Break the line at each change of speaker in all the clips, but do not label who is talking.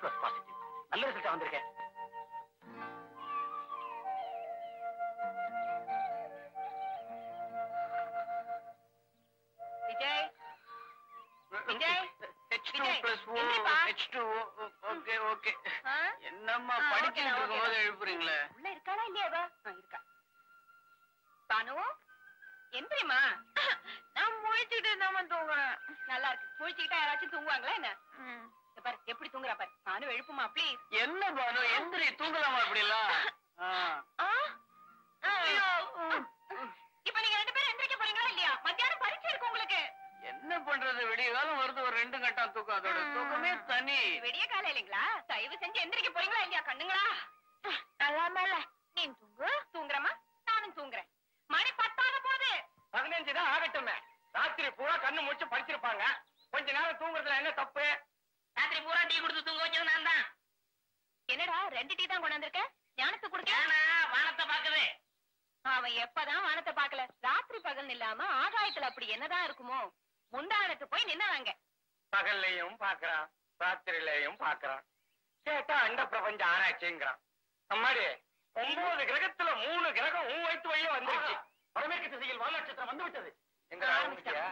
Plus positive நல்ல result வந்திருக்கேன்.
விஜய். விஜய்?
என்னம்மா படிச்சுட்டு
ஓகே,
இருக்கும்போது
ஓகே.
எழுப்புறீங்களே?
உள்ள இருக்காளா இல்லையா அவ? ஆ, இருக்கா. பானு எந்திரிமா நான் முழிச்சுட்டு தான் தூங்குறேன் நல்லா இருக்கு. முழிச்சுக்கிட்டா யாராச்சும் தூங்குவாங்களா என்ன? பாரு எப்படி தூங்குறா பாரு. பானு எழுப்புமா ப்ளீஸ்
என்ன பானு? எந்திரி தூங்கலாமா அப்படி எல்லாம்
இப்ப நீங்க ரெண்டு பேரும் எந்திரிக்க போறீங்களா இல்லையா? மத்தியானம் பரீட்சை இருக்கு உங்களுக்கு.
என்ன பண்றது? விடிய காலம் வருது ஒரு ரெண்டு கட்டம் தூக்கம். அதோட தூக்கமே தனி.
விடிய காலம் இல்லைங்களா தயவு செஞ்சு எந்திரிக்க போறீங்களா இல்லையா கண்ணுங்களா நல்லாம இல்ல நீ தூங்கு தூங்குறமா நானும் தூங்குறேன் மணி பத்தாக போகுது
பதினஞ்சு தான் ஆகட்டுமே ராத்திரி பூரா கண்ணு முடிச்சு படிச்சிருப்பாங்க கொஞ்ச நேரம் தூங்குறதுல என்ன தப்பு
ராத்திரி பூரா டீ கொடுத்து தூங்க வச்சது நான் தான் என்னடா ரெண்டு டீ தான் கொண்டாந்துருக்க ஞானத்தை கொடுக்க
வானத்தை பாக்குது
அவன் எப்பதான் வானத்தை பார்க்கல? ராத்திரி பகல் இல்லாம ஆகாயத்துல அப்படி என்னதான் இருக்குமோ? முந்தானத்து போய் நின்னாங்க.
பகல்லையும் பாக்குறான் ராத்திரிலையும் பாக்குறான் கேட்டா அண்ட பிரபஞ்ச ஆராய்ச்சிங்கிறான். அம்மாடி ஒன்பது கிரகத்துல மூணு கிரகம் உன் வயிற்று வழியே வந்துருச்சு. வடமேற்கு திசையில் வால் நட்சத்திரம் வந்து விட்டது எங்க ஆரம்பிச்சியா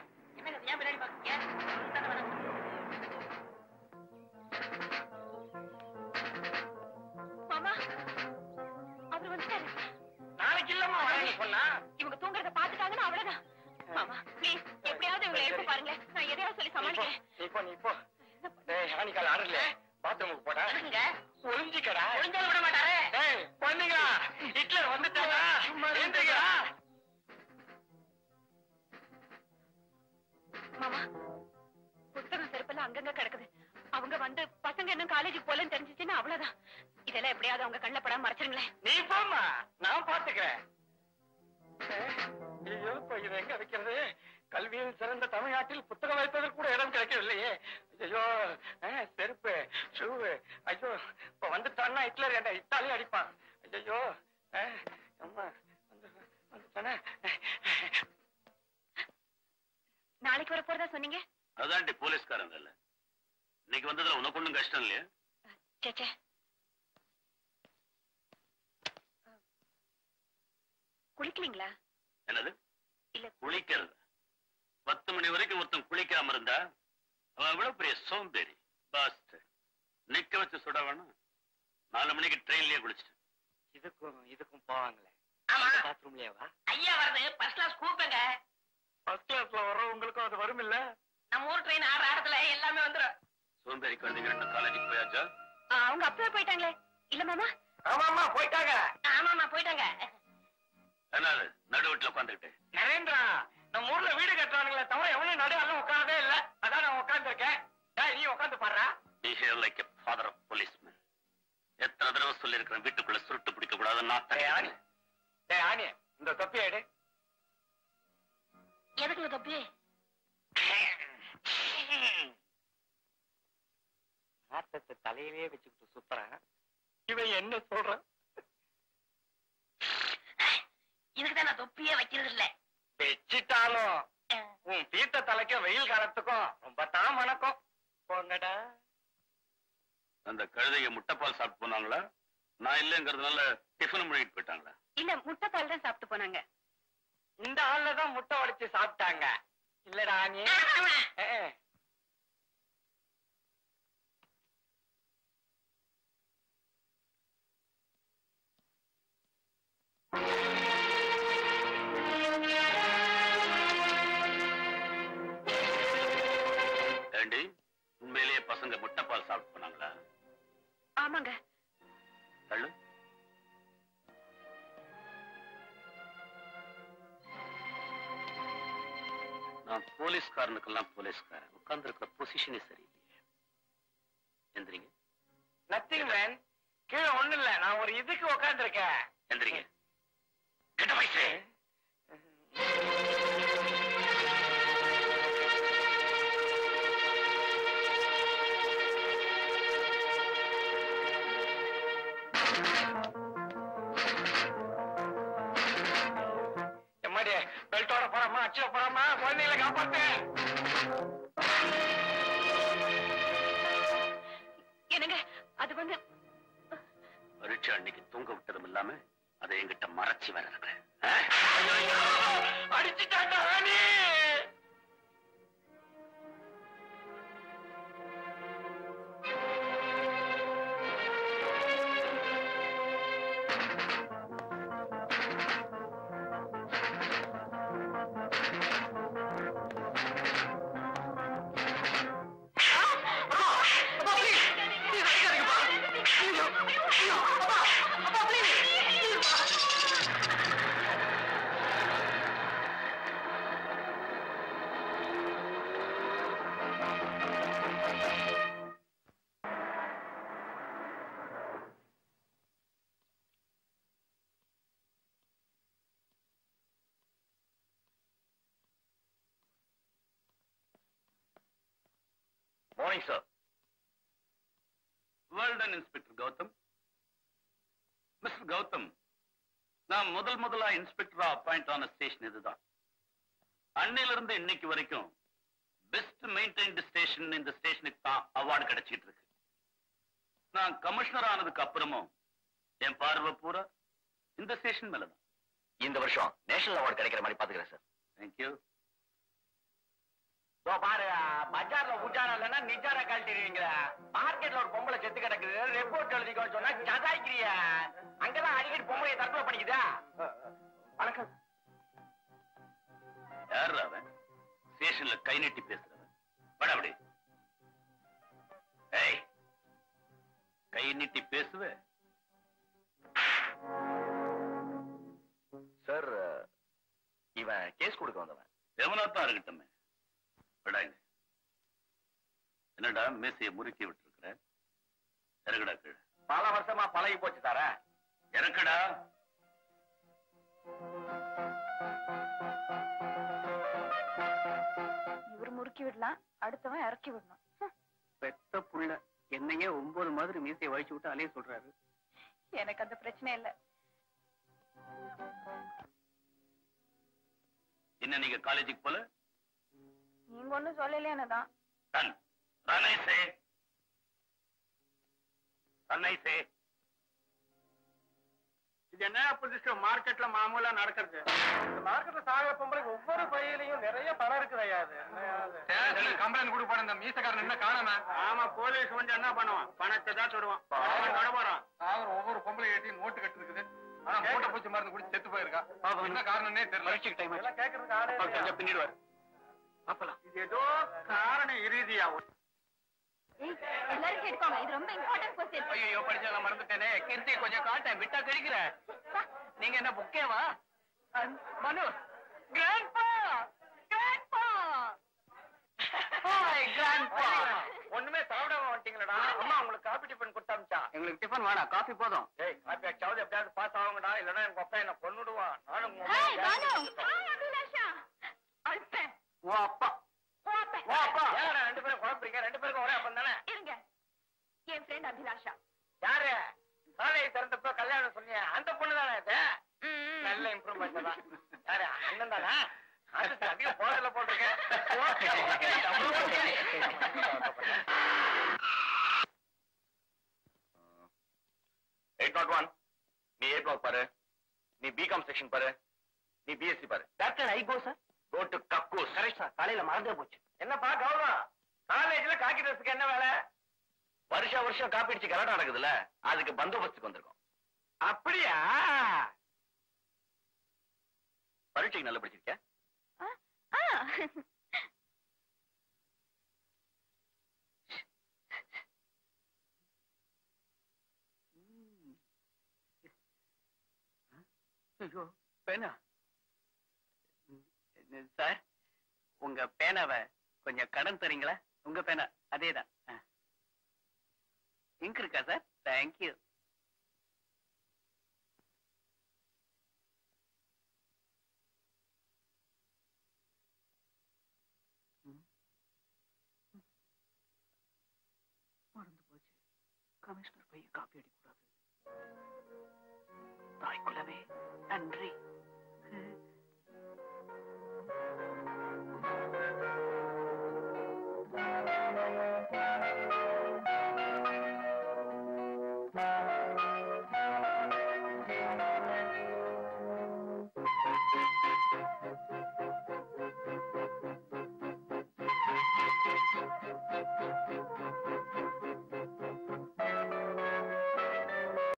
ஆனிக்கால ஆடல பாத்ரூமுக்கு போடா. ஒளிஞ்சிக்கடா.
ஒளிஞ்சாலும் விட மாட்டாரே.
பண்ணுங்க ஹிட்லர் வந்துட்டாரா? ஏந்திரிக்கடா.
மாமா புத்தகம் செருப்பெல்லாம் அங்கங்க கிடக்குது. அவங்க வந்து பசங்க இன்னும் காலேஜுக்கு போலன்னு தெரிஞ்சிச்சுன்னா அவ்வளவுதான். இதெல்லாம் எப்படியாவது அவங்க கண்ணில் படாம மறைச்சிருங்களேன்.
நீ போம்மா. நான் பாத்துக்கிறேன். ஐயோ இப்ப இதை எங்க வைக்கிறது? கல்வியில் சிறந்த தமிழ்நாட்டில் புத்தகம் வைப்பதற்கு கூட இடம் கிடைக்கவில்லையே. ஐயோ செருப்பு ஷூ ஐயோ இப்ப வந்துட்டான்னா ஹிட்லர் என்ன இத்தாலியும் அடிப்பான். ஐயோ அம்மா வந்துட்டானே?
நாளைக்கு வர போறதா சொன்னீங்க?
அதான்டி போலீஸ்காரங்க இல்ல. இன்னைக்கு வந்ததுல உனக்கு ஒண்ணும் கஷ்டம் இல்லையா?
சேச்சே. குளிக்கலீங்களா?
என்னது?
இல்ல.
குளிக்கிறது. பத்து மணி வரைக்கும் ஒருத்தன் குளிக்காம இருந்தா அவன் எவ்வளவு பெரிய சோம்பேறி பாஸ்ட் நிக்க வச்சு சுட வேணும். நாலு மணிக்கு ட்ரெயின்லயே குளிச்சிட்டேன்
இதுக்கும் இதுக்கும் போவாங்களே.
ஆமா.
பாத்ரூம்லயேவா
ஐயா வருது ஃபர்ஸ்ட் கிளாஸ் கூப்பிடுங்க.
ஃபர்ஸ்ட் கிளாஸ்ல வர்றவங்களுக்கும் அது வரும் இல்ல
நம்ம ஊர் ட்ரெயின் ஆறு எல்லாமே வந்துரும்.
சோம்பேறி குழந்தைங்க ரெண்டு காலேஜுக்கு போயாச்சா?
அவங்க அப்பவே போயிட்டாங்களே. இல்ல மாமா?
ஆமாமா போயிட்டாங்க.
ஆமாமா போயிட்டாங்க.
என்னது? நடுவீட்டுல உட்காந்துக்கிட்டு
நரேந்திரா நம்ம ஊர்ல வீடு கட்டுறானுங்களே தவிர எவனும் நடுவில் உட்காரதே இல்ல. அதான் நான் உட்கார்ந்து இருக்கேன் நீ உட்காந்து பாடுறா.
லைக் ஃபாதர் ஆஃப் போலீஸ்மேன் எத்தனை தடவை சொல்லியிருக்கிறேன் வீட்டுக்குள்ள சுருட்டு பிடிக்க கூடாது
டேய் ஆனி.
நான்
டேய் ஆனி இந்த தொப்பி எடு.
எதுக்குங்க தப்பி?
நாட்டத்தை தலையிலேயே வச்சுக்கிட்டு சுத்துறேன் இவன் என்ன சொல்றான்?
இதுக்கு தான் நான் தொப்பியே வைக்கிறது இல்ல
வச்சிட்டாலும் உன் தீர்த்த தலைக்கும் வெயில் காலத்துக்கும் ரொம்ப தான் மணக்கும் போங்கடா.
அந்த கழுதைய முட்டைப்பால் சாப்பிட்டு போனாங்களா? நான் இல்லைங்கிறதுனால டிஃபன் முடிக்கிட்டு போயிட்டாங்களா?
இல்ல முட்டை பால் தான் சாப்பிட்டு போனாங்க.
இந்த ஆள்ல தான் முட்டை உடைச்சு சாப்பிட்டாங்க. இல்லடா ஆனி
நான் போலீஸ்காரனுக்கெல்லாம் போலீஸ்காரன். உட்கார்ந்து இருக்கிற பொசிஷனே சரியில்லையே எந்திரிங்க.
நத்திங் மேன் கீழே ஒண்ணு இல்ல. நான் ஒரு இதுக்கு உட்கார்ந்திருக்கேன்.
எந்திரிங்க. கெட்ட வயசு
போறாமா குழந்தைகளை காப்பாத்து.
என்னங்க
அது வந்து பரீட்சை அன்னைக்கு தூங்க விட்டதும் இல்லாம அதை எங்கிட்ட மறைச்சி வர இருக்கிறேன்
அடிச்சுட்டாங்க
morning sir well done inspector Gautham mister Gautham நான் முதல் முதலா இன்ஸ்பெக்டரா அப்பாயிண்ட் ஆன ஸ்டேஷன் இதுதான் அன்னையில இருந்து இன்னைக்கு வரைக்கும் பெஸ்ட் மெயின்டைன்டு ஸ்டேஷன் இந்த ஸ்டேஷனுக்கு தான் அவார்டு கிடைச்சிட்டு இருக்கு. நான் கமிஷனர் ஆனதுக்கு அப்புறமும் என் பார்வை பூரா இந்த ஸ்டேஷன் மேலதான்.
இந்த வருஷம் நேஷனல் அவார்டு கிடைக்கிற மாதிரி பாத்துக்கிறேன் சார்
தேங்க்யூ
பாரு பஜார்ல உஜாரா இல்லைன்னா நிஜாரா கழட்டிடுவீங்களா. மார்க்கெட்ல ஒரு பொம்பளை செத்து கிடக்குது ரிப்போர்ட் எழுதிக்கோன்னு சொன்னா ஜதாய்க்கிறிய அங்கதான் அடிக்கடி பொம்பளைய தற்கொலை பண்ணிக்குதா? வணக்கம்.
யார் அவன்? ஸ்டேஷன்ல கை நீட்டி பேசுறவன். பட அப்படி. ஏய் கை நீட்டி பேசுவ?
சார் இவன் கேஸ் கொடுக்க வந்தவன்.
எவனாத்தான் இருக்கட்டுமே. விடாங்க என்னடா மேசைய முறுக்கி விட்டுருக்கிற? இறக்குடா கீழே.
பல வருஷமா பழகி போச்சு தர
இறக்குடா
இவர் முறுக்கி விடலாம் அடுத்தவன் இறக்கி விடணும்.
பெத்த புள்ள என்னையே ஒன்பது மாதிரி மீசையை வழிச்சு விட்டு அலைய சொல்றாரு.
எனக்கு அந்த பிரச்சனை இல்ல.
என்ன நீங்க காலேஜுக்கு போல?
நீங்க ஒண்ணும் சொல்லலையானதான்
run run I say run I say
இது என்ன புதுசு? மார்க்கெட்ல மாமூலா நடக்கிறது. மார்க்கெட்ல சாகிற பொம்பளைக்கு ஒவ்வொரு பையிலையும் நிறைய பணம் இருக்குது ஐயா அது. கம்ப்ளைண்ட் கொடுப்பான இந்த மீசக்காரன் என்ன காணாம ஆமா போலீஸ் வந்து என்ன பண்ணுவான்? பணத்தை தான் சொல்லுவான் போறான்.
அவர் ஒவ்வொரு பொம்பளை ஏட்டி நோட்டு கட்டு இருக்குது ஆனா மூட்டை பூச்சி மருந்து குடிச்சு செத்து போயிருக்கா. என்ன காரணம்னே தெரியல.
டைம் எல்லாம் கேட்கறதுக்கு ஆளே
பின்னிடுவார். அப்பலாம்
இது ஏதோ காரணம் இறுதியா
எல்லாரும் கேட்டுக்கோங்க. இது ரொம்ப இம்பார்ட்டன்ட் கொஸ்டின்
ஐயோ படிச்சதெல்லாம் மறந்துட்டேனே. கீர்த்தி கொஞ்சம் காட்டேன் விட்டா கிடைக்கிற நீங்க என்ன புக்கேவா மனு. கிராண்ட்பா கிராண்ட்பா ஹாய் கிராண்ட்பா ஒண்ணுமே சாப்பிடாம வந்துட்டீங்களடா. அம்மா உங்களுக்கு காபி டிஃபன் கொடுத்து அமிச்சா எங்களுக்கு டிஃபன் வேணாம். காபி போதும். ஏய் காபி அச்சாவது எப்படியாவது பாஸ் ஆகுங்கடா. இல்லனா எங்க அப்பா என்ன கொன்னுடுவான் நானும் உங்க
ஹாய்
அம்மா
பானு
சேர்ந்து
ஹாய் அபிலாஷா அல்பன்
உன் அப்பா
போப்பேன்
உன் அப்பா ஏடா குழப்பறீங்க ரெண்டு பேருக்கும் ஒரே அப்பன் தானே?
இருங்க. என் ஃப்ரெண்ட் அபிலாஷா.
யாரு? காலேஜ் திறந்தப்ப கல்யாணம் சொன்னீங்க அந்த பொண்ணு தானே இது?
ம்.
நல்ல இம்ப்ரூவ்மெண்ட் தான். யாரு? அண்ணன் தானா? அது அதிக போடல போட்டிருக்கேன். Okay. Okay double okay
eight nought one நீ ஏ பிளாக் பாரு. நீ பிகாம் செக்ஷன் பாரு. நீ பிஎஸ்சி பாரு.
Doctor I go sir
go to கக்கூஸ்
கரெக்ட் சார் காலையில மறந்தே போச்சு. என்னப்பா கௌரவம்? காலேஜ்ல காக்கி ட்ரெஸ்க்கு என்ன வேலை?
வருஷம் வருஷம் காப்பி அடிச்சு கலாட்டம் நடக்குதுல்ல? அதுக்கு பந்தோபஸ்துக்கு வந்திருக்கோம்.
அப்படியா?
பரீட்சைக்கு நல்லா படிச்சிருக்க
ஆ, ஆ.
ஐயோ பேனா. சார் உங்க பேனாவை கொஞ்சம் கடன் தரீங்களா? உங்க பேனா அதேதான். இங்க் இருக்கா சார் தேங்க்யூ மறந்து போச்சு. கமிஷனர் பையன் காப்பி அடிக்கூடாது தாய்க்குள்ளவே நன்றி.